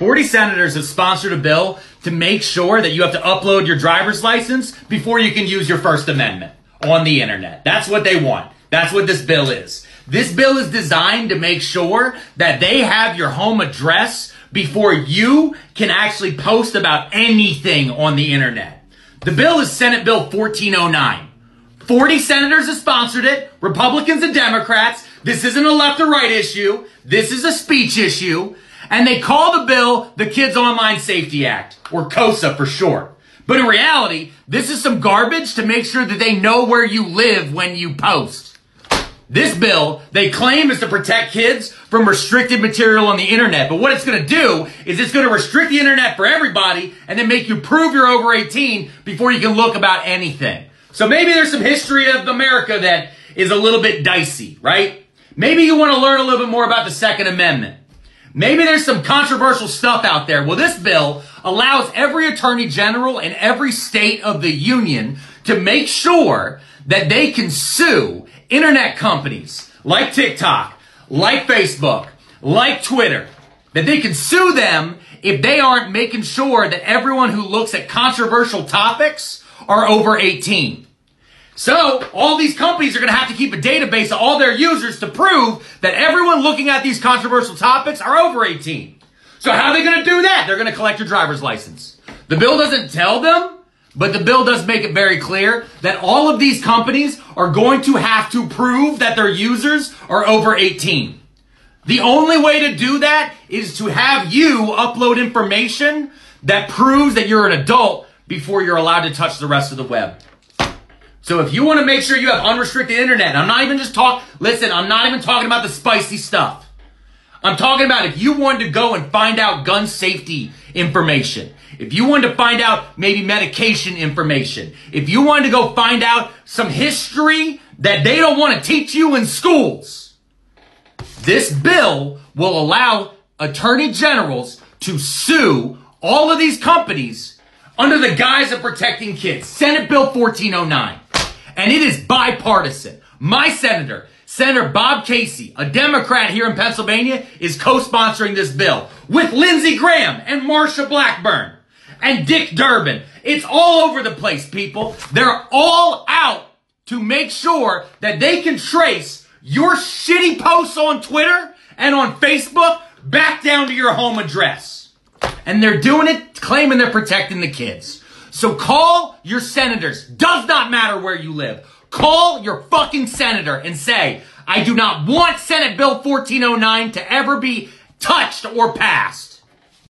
40 senators have sponsored a bill to make sure that you have to upload your driver's license before you can use your First Amendment on the internet. That's what they want. That's what this bill is. This bill is designed to make sure that they have your home address before you can actually post about anything on the internet. The bill is Senate Bill 1409. 40 senators have sponsored it, Republicans and Democrats. This isn't a left or right issue. This is a speech issue. And they call the bill the Kids Online Safety Act, or KOSA for short. But in reality, this is some garbage to make sure that they know where you live when you post. This bill, they claim is to protect kids from restricted material on the internet. But what it's going to do is it's going to restrict the internet for everybody and then make you prove you're over 18 before you can look about anything. So maybe there's some history of America that is a little bit dicey, right? Maybe you want to learn a little bit more about the Second Amendment. Maybe there's some controversial stuff out there. Well, this bill allows every attorney general in every state of the union to make sure that they can sue internet companies like TikTok, like Facebook, like Twitter, that they can sue them if they aren't making sure that everyone who looks at controversial topics are over 18. So, all these companies are going to have to keep a database of all their users to prove that everyone looking at these controversial topics are over 18. So how are they going to do that? They're going to collect your driver's license. The bill doesn't tell them but the bill does make it very clear that all of these companies are going to have to prove that their users are over 18. The only way to do that is to have you upload information that proves that you're an adult before you're allowed to touch the rest of the web. So if you want to make sure you have unrestricted internet, I'm not even just talk, listen, I'm not even talking about the spicy stuff. I'm talking about if you wanted to go and find out gun safety information, if you wanted to find out maybe medication information, if you wanted to go find out some history that they don't want to teach you in schools, this bill will allow attorney generals to sue all of these companies under the guise of protecting kids. Senate Bill 1409. And it is bipartisan. My senator, Senator Bob Casey, a Democrat here in Pennsylvania, is co-sponsoring this bill with Lindsey Graham and Marsha Blackburn and Dick Durbin. It's all over the place, people. They're all out to make sure that they can trace your shitty posts on Twitter and on Facebook back down to your home address. And they're doing it claiming they're protecting the kids. So call your senators. Does not matter where you live. Call your fucking senator and say, I do not want Senate Bill 1409 to ever be touched or passed.